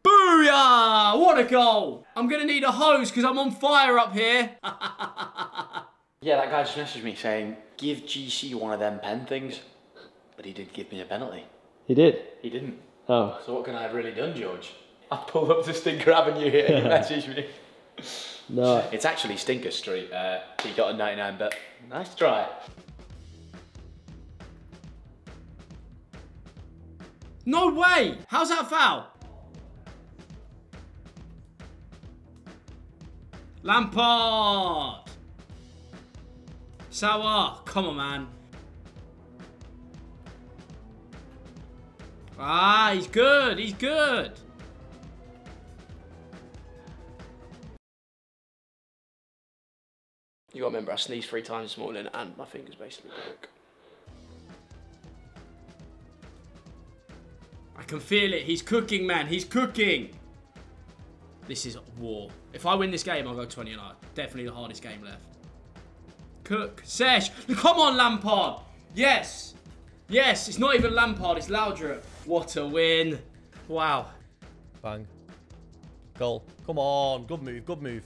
Booyah! What a goal! I'm gonna need a hose because I'm on fire up here. Yeah, that guy just messaged me saying, give GC one of them pen things. But he did give me a penalty. He did? He didn't. Oh. So what can I have really done, George? I pulled up to Stinker Avenue here and you messaged me. No. It's actually Stinker Street. Uh, he got a 99, but nice try. No way! How's that foul? Lampard! Sawa, come on, man. Ah, he's good, he's good. You gotta remember, I sneezed three times this morning and my finger's basically broke. I can feel it. He's cooking, man. He's cooking. This is war. If I win this game, I'll go 20 and 0. Definitely the hardest game left. Cook. Sesh. Come on, Lampard. Yes. Yes. It's not even Lampard. It's Laudrup. What a win. Wow. Bang. Goal. Come on. Good move. Good move.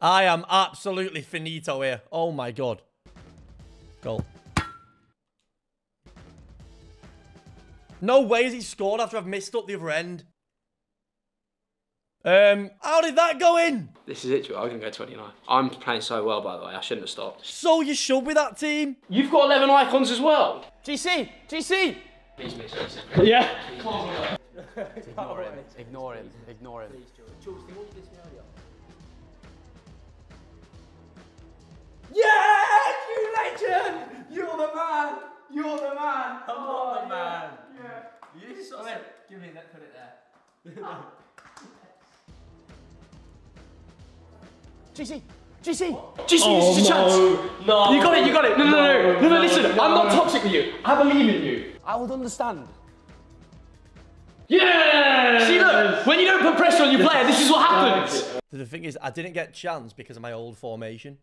I am absolutely finito here. Oh my god. Goal. No way has he scored after I've missed up the other end. Um, how did that go in? This is it, Joe. I'm gonna go 29. I'm playing so well, by the way. I shouldn't have stopped. So you should with that team. You've got 11 icons as well. GC! GC! Yeah. Ignore him. Ignore him. Ignore him. Yes! Legend! You're the man! You're the man! I'm not oh, the man. Yeah. You sort of give me that, put it there. GC! GC! GC, this is a chance. No. You got it, you got it. No, no, no. No, no, listen. I'm not toxic with you. I believe in you. I would understand. Yeah! See, look. When you don't put pressure on your player, this is what happens. The thing is, I didn't get chance because of my old formation.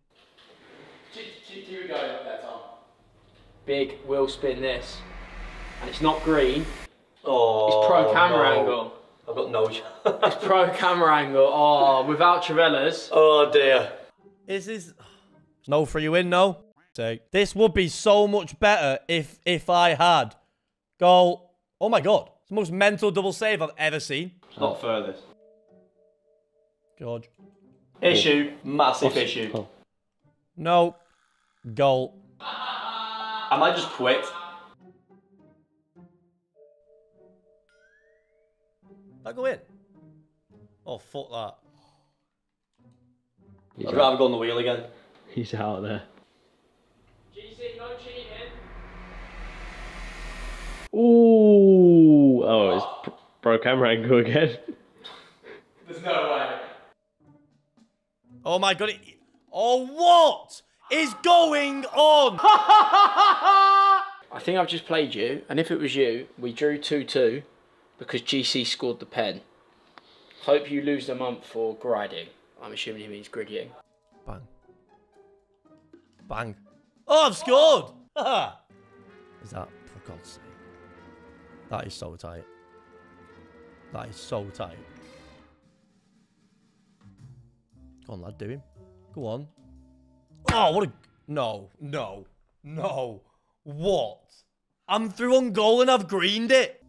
Keep it going up there, Tom. Big will spin this. And it's not green. Oh, It's pro camera no. angle. I've got no chance. It's pro camera angle. Oh, without Travellas. oh dear. Is this no free win? No. Take. This would be so much better if if I had goal. Oh my god, it's the most mental double save I've ever seen. It's Not furthest. George. Issue. Massive oh. issue. Oh. No. Goal. I might just quit. That go in. Oh fuck that. I'd rather go on the wheel again. He's out there. GC, no cheating. Ooh. Oh, it's pr- pro camera angle again. There's no way. Oh my god. It, oh, what is going on? I think I've just played you, and if it was you, we drew 2 2 because GC scored the pen. Hope you lose the month for grinding. I'm assuming he means griddying. Bang. Bang. Oh, I've scored! is that, for God's sake? That is so tight. That is so tight. Go on, lad, do him. Go on. Oh, what a... No, no, no. What? I'm through on goal and I've greened it.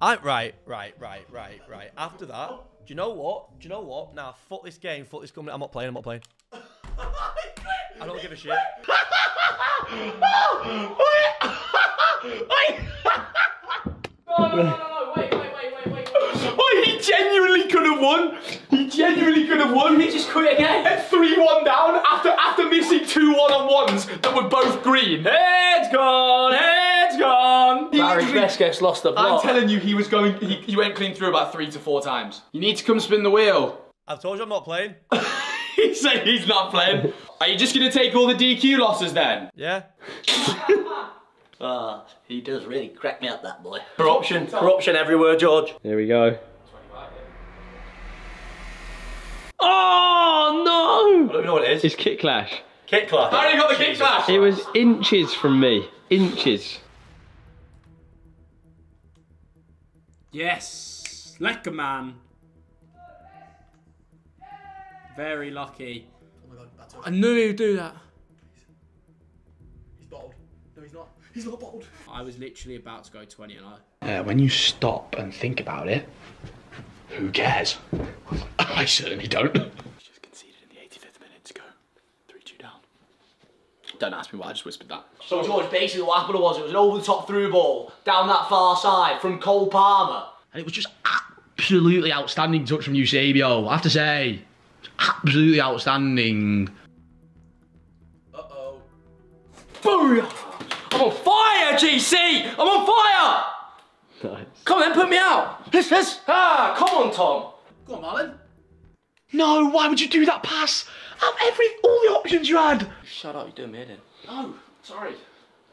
I, right, right, right, right, right. After that, do you know what? Do you know what? Now, fuck this game, fuck this company. I'm not playing, I'm not playing. I don't give a shit. No, no, no, genuinely could have won. He genuinely could have won. He just quit again. At 3-1 down after after missing two one-on-ones that were both green. Head's gone, head's gone. Barry literally- Beskets lost the I'm telling you, he was going. He, he went clean through about three to four times. You need to come spin the wheel. I've told you I'm not playing. he said he's not playing. Are you just gonna take all the DQ losses then? Yeah? Ah, he does really crack me up, that boy. Corruption, corruption everywhere, George. There we go. Oh no! I don't know what it is. It's kick clash. Kick clash. I already got the kick flash. It was inches from me. Inches. Yes, lekker man. Very lucky. Oh my god, I knew he would do that. He's bottled. No, he's not. He's not bottled. I was literally about to go 20 and I. Uh, when you stop and think about it, who cares? I certainly don't. Just conceded in the 85th minute to go 3-2 down. Don't ask me why I just whispered that. So George, basically what happened was it was an over the top through ball down that far side from Cole Palmer. And it was just absolutely outstanding touch from Eusebio. I have to say, absolutely outstanding. Uh-oh. Booyah! I'm on fire, GC! I'm on fire! Nice. Come on then, put me out! Yes, yes! Ah, come on, Tom! Go on, Marlon. No, why would you do that pass? Out every all the options you had. Shut up, you're doing me head in. No, sorry.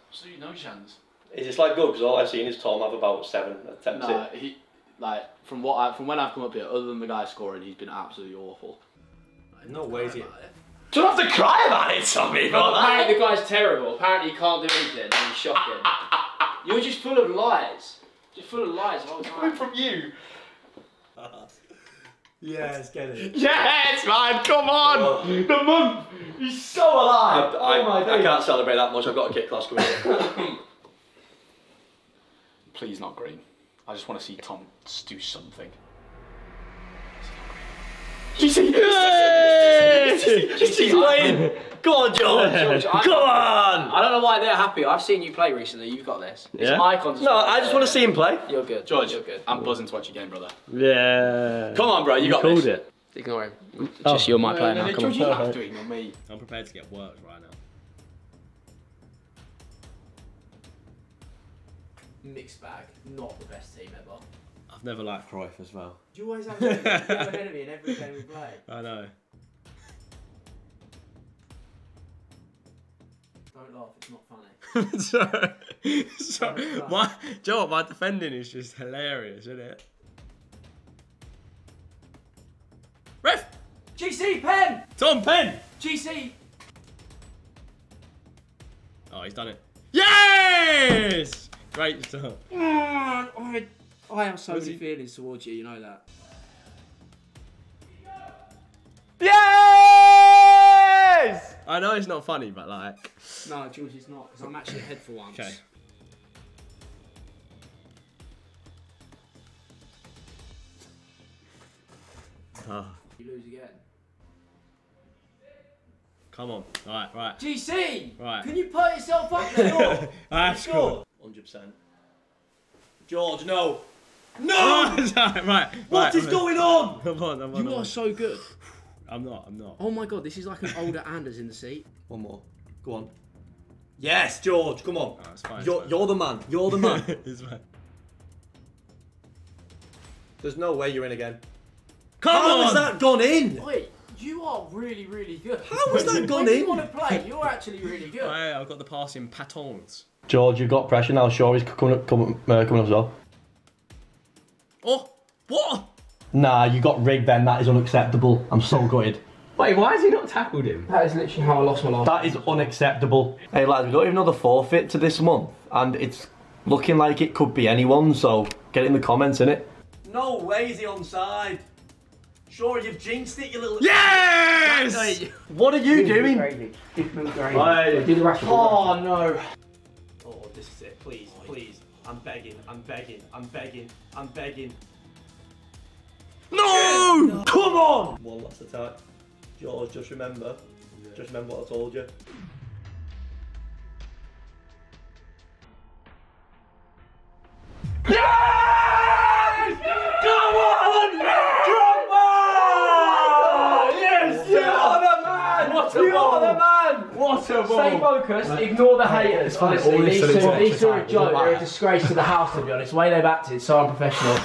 Absolutely no chance. Is this like good? Because all I've seen is Tom have about seven attempts. No, he like from what I from when I've come up here, other than the guy scoring, he's been absolutely awful. No way is it. Don't have to cry about it, Tommy. Apparently the guy's terrible. Apparently he can't do anything and he's shocking. You're just full of lies. Just full of lies the whole time. from you. Yes, get it. Yes, man, come on. The month. He's so alive. I, oh my I days. can't celebrate that much. I've got a kick class coming. Please not green. I just want to see Tom do something. He's playing. Go on, George. George, I- Come on. I don't know why they're happy. I've seen you play recently. You've got this. It's Yeah? icons. No, I just want to see him play. You're good. George, You're good. I'm buzzing to watch your game, brother. Yeah. Come on, bro, you, got called this. it. Ignore him. Oh. Just you're my player No, now. no, Come George, on. you don't have to ignore me. I'm prepared to get worked right now. Mixed bag. Not the best team ever. I've never liked Cruyff as well. Do You always have an enemy in every game we play. I know. Don't laugh. It's not funny. so, so my, Joe, what, my defending is just hilarious, isn't it? Ref! GC pen. Tom Penn! GC. Oh, he's done it. Yes! Great stuff. I, I have so Was many he- feelings towards you. You know that. Yes! I know it's not funny, but like. No, George, it's not. Because I'm actually ahead for once. Okay. Oh, You lose again. come on. Right, right. GC. Right. Can you put yourself up there? I have Sure. scored. 100%. George, no. No! right, right. What right, is I'm going on? I'm on, I'm on. You I'm are on. so good. I'm not, I'm not. Oh my god, this is like an older Anders in the seat. One more. Go on. Yes, George, come on. it's fine, you're, fine. you're the man. You're the man. it's fine. There's no way you're in again. Come How on! has that gone in? Wait, you are really, really good. How has that gone when in? you want to play, you're actually really good. Hey, I've got the passing patons. George, you've got pressure now. Sure, he's coming up, coming, uh, coming up as well. Oh, what? Nah, you got rigged then. That is unacceptable. I'm so gutted. Wait, why has he not tackled him? That is literally how I lost my life. That is unacceptable. Hey lads, we don't even know the forfeit to this month, and it's looking like it could be anyone. So get it in the comments, innit? No way is he onside. Sure, you've jinxed it, you little. Yes! What are you doing? Give me gravy. Hey. Do the rest of it. Oh no. Oh, this is it. Please, please. I'm begging. I'm begging. I'm begging. I'm begging. No! Come on! One last attack. George, just remember. Just remember what I told you. Yes! Come on! Drogba! Yes! You are the man! What a you are the man! What a ball! Stay focused, ignore the haters. Honestly, all these till it's two, these two are a joke. They're a disgrace to the house, to be honest. The way they've acted, so unprofessional.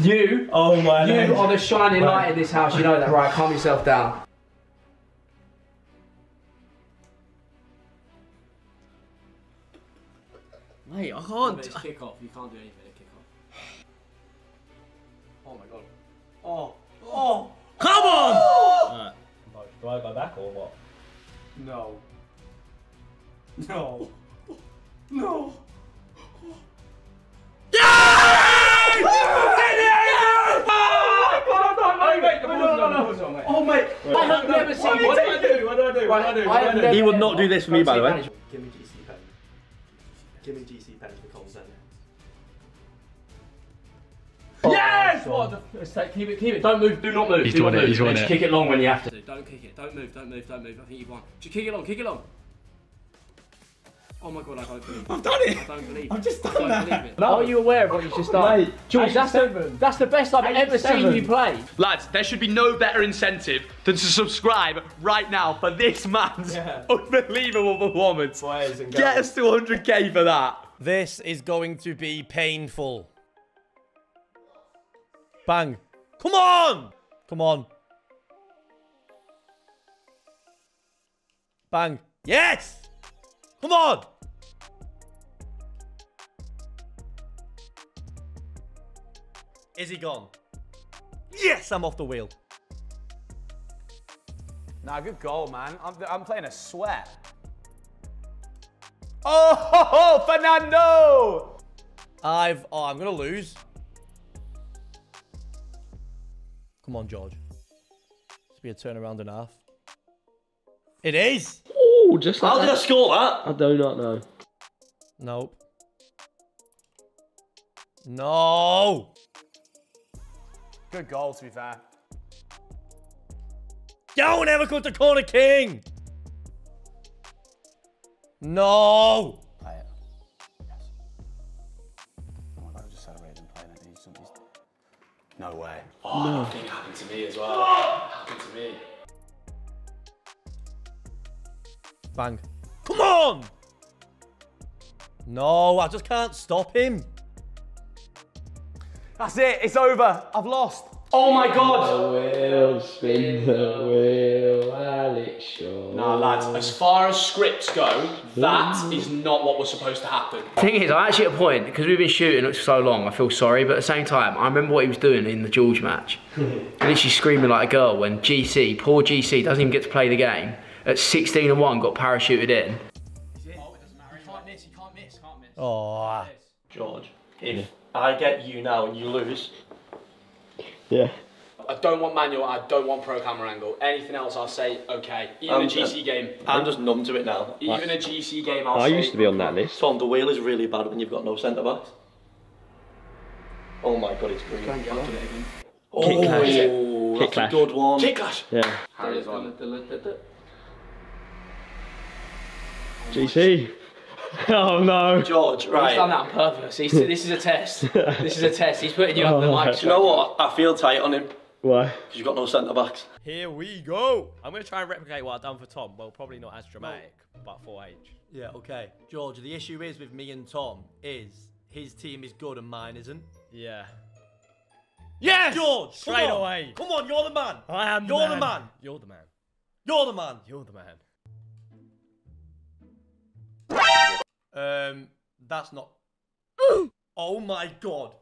You, Oh my you are the shining light in this house. You know that, right? Calm yourself down. Mate, I can't. it's kick off. You can't do anything at kick off. Oh my god. Oh. Oh. Come on! Alright. Do I go back or what? No. No. No. Oh mate. I have never seen. What do I do? What do I do? What do I do? What have do I do? He would not do this for me, by the way. Give me GC pen. Give me GC pen for consent. Yes! What the? Let's keep it, keep it. Don't move. Do not move. He's do not it, move. he's won Let's it. kick it long when you have to. Don't kick it. Don't move. Don't move. Don't move. I think you've won. Just kick it long. Kick it long. Oh my god, I don't believe it. I've done it. I don't believe it. I've just I done don't that. believe it. Are you aware of what you've just done? Mate, George, that's the, that's the best I've ever seen you play. Lads, there should be no better incentive than to subscribe right now for this man's unbelievable performance. Players and Get us to 100k for that. This is going to be painful. Bang. Come on! Come on. Bang. Yes! Come on! Is he gone? Yes, I'm off the wheel. Nah, good goal, man. I'm, I'm playing a sweat. Oh, Fernando! I've. Oh, I'm gonna lose. Come on, George. This be a turnaround and a half. It is. Oh, just like How did I score that? I do not know. Nope. No. Good goal, to be fair. Don't ever cut the corner king. No. Play it. Yes. Oh my god, I just celebrated him playing it. He's, he's... No way. Oh, I think it happened to me as well. happened to me. Bang. Come on. No, I just can't stop him. That's it. It's over. I've lost. Oh my god! Wheel, spin the wheel, Alex Shaw. Nah, lads, as far as scripts go, that hmm. is not what was supposed to happen. The Thing is, I'm actually at a point because we've been shooting it so long. I feel sorry, but at the same time, I remember what he was doing in the George match. Literally screaming like a girl when GC, poor GC, doesn't even get to play the game. At 16 and one, got parachuted in. You can't miss, you can't miss, can't miss. Oh. George, if I get you now and you lose, Yeah. I don't want manual, I don't want pro camera angle. Anything else, I'll say okay. Even Um, a GC game. I'm just numb to it now. Even a GC game, I'll I say. used to be on that list. Tom, the wheel is really bad when you've got no centre backs. Oh my god, it's green. Can't Oh, Kick clash. that's Kick a clash. good one. Kick clash. Yeah. Harry's on. GC. Oh no. George, right. He's done that on purpose. He's, this is a test. This is a test. He's putting you under the oh, mic. Do you know what? I feel tight on him Why? because you've got no centre backs. Here we go. I'm going to try and replicate what I've done for Tom. Well, probably not as dramatic, but 4H. Yeah, okay. George, the issue is with me and Tom is his team is good and mine isn't. Yeah. Yes! George, Straight come away. Come on, you're the man. I am the You're man. the man. You're the man. You're the man. You're the man. Um, that's not. oh my god.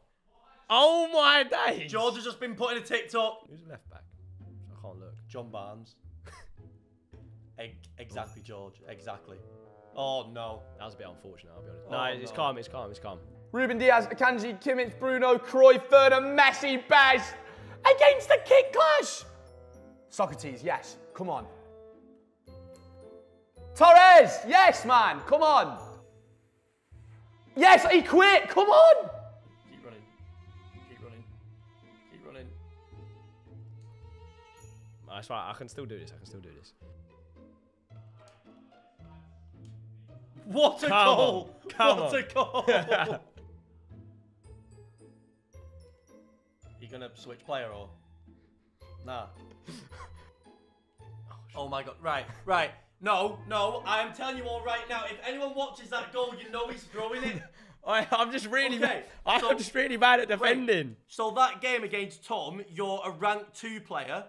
Oh my days! George has just been put in a TikTok. Who's left back? I can't look. John Barnes. Eg- exactly, George. Exactly. Oh no. That was a bit unfortunate, I'll be honest. Oh, no, it's no. calm, it's calm, it's calm. Ruben Dias, Akanji, Kimmich, Bruno, Cruyff, Werner, Messi, Bez against the kick clash. Socrates, yes, come on. Torres, yes, man, come on. Yes, he quit, come on. Keep running. Keep running. Keep running. That's right, I can still do this, I can still do this. What a Come goal! on, come what on. a goal! you gonna switch player or? Nah. oh my god! Right, right. No, no. I am telling you all right now. If anyone watches that goal, you know he's throwing it. I, I'm just really Okay, I'm so- just really bad at Wait, defending. So that game against Tom, you're a rank two player,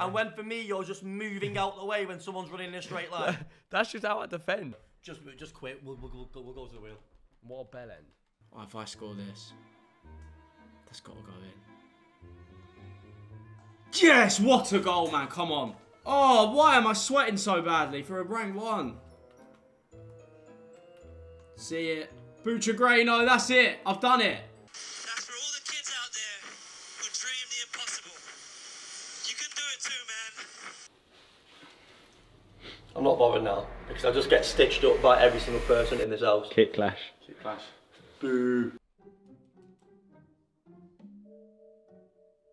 and when for me you're just moving out the way when someone's running in a straight line. That's just how I defend. just, just quit. We'll, we'll, we'll, go- we'll go to the wheel. What a bell end. Oh, if I score this, that's got to go in. Yes, what a goal, man! Come on. Oh, why am I sweating so badly for a rank one? See it. Butragueño, that's it. I've done it. That's for all the kids out there who dream the impossible. You can do it too, man. I'm not bothered now because I just get stitched up by every single person in this house. Kick clash. Kick clash. Boo.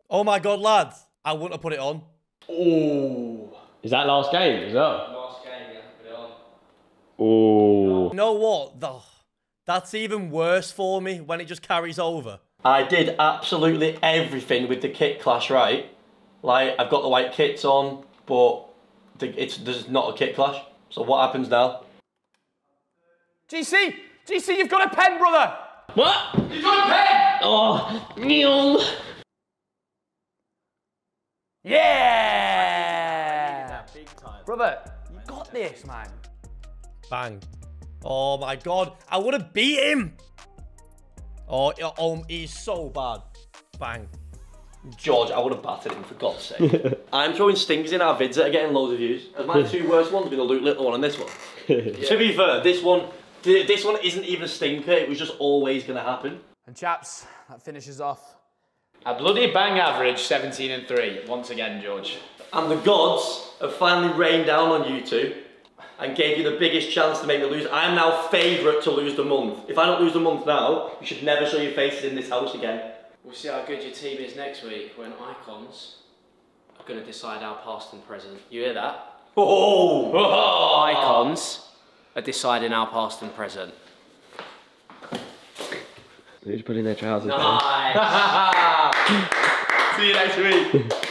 Oh my god, lads! I wouldn't have put it on. Oh. Is that last game as well? Last game, yeah, put it on. Oh. You know what? The, that's even worse for me when it just carries over. I did absolutely everything with the kit clash, right? Like I've got the white kits on, but the, it's there's not a kit clash. So what happens now? GC, GC, you've got a pen, brother. What? You've got a pen. Oh, Neil. Yeah. Big time. Brother, you got this, man. Bang. Oh my god, I would have beat him. Oh, oh, he's so bad. Bang. George, I would have battered him for God's sake. I'm throwing stingers in our vids that are getting loads of views. As my two worst ones been the Luke Littler one and this one. To be fair, this one, this one isn't even a stinker. It was just always going to happen. And chaps, that finishes off. A bloody bang average, 17 and 3. Once again, George. And the gods have finally rained down on you two and gave you the biggest chance to make me lose. I am now favourite to lose the month. If I don't lose the month now, you should never show your faces in this house again. We'll see how good your team is next week when icons are going to decide our past and present. You hear that? Oh! Icons are deciding our past and present. Who's putting their trousers Nice. See you next week.